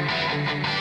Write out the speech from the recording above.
Música